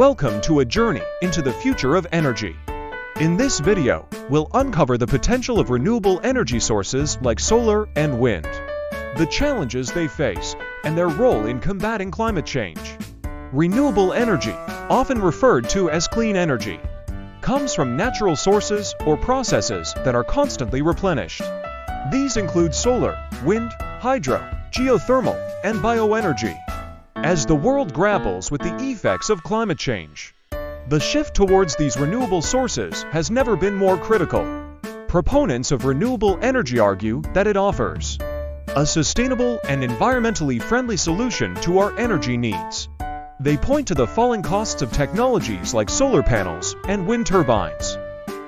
Welcome to a journey into the future of energy. In this video, we'll uncover the potential of renewable energy sources like solar and wind, the challenges they face, and their role in combating climate change. Renewable energy, often referred to as clean energy, comes from natural sources or processes that are constantly replenished. These include solar, wind, hydro, geothermal, and bioenergy. As the world grapples with the effects of climate change, the shift towards these renewable sources has never been more critical. Proponents of renewable energy argue that it offers a sustainable and environmentally friendly solution to our energy needs. They point to the falling costs of technologies like solar panels and wind turbines,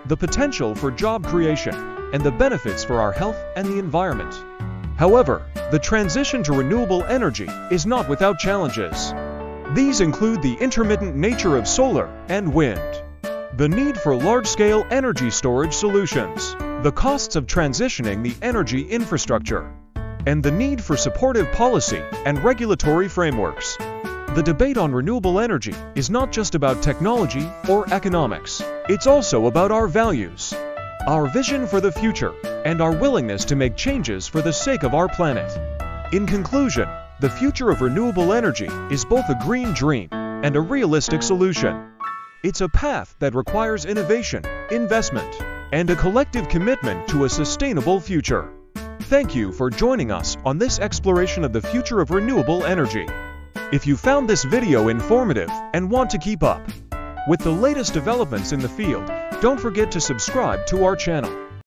the potential for job creation, and the benefits for our health and the environment. However, the transition to renewable energy is not without challenges. These include the intermittent nature of solar and wind, the need for large-scale energy storage solutions, the costs of transitioning the energy infrastructure, and the need for supportive policy and regulatory frameworks. The debate on renewable energy is not just about technology or economics. It's also about our values, our vision for the future, and our willingness to make changes for the sake of our planet. In conclusion, the future of renewable energy is both a green dream and a realistic solution. It's a path that requires innovation, investment, and a collective commitment to a sustainable future. Thank you for joining us on this exploration of the future of renewable energy. If you found this video informative and want to keep up with the latest developments in the field, don't forget to subscribe to our channel.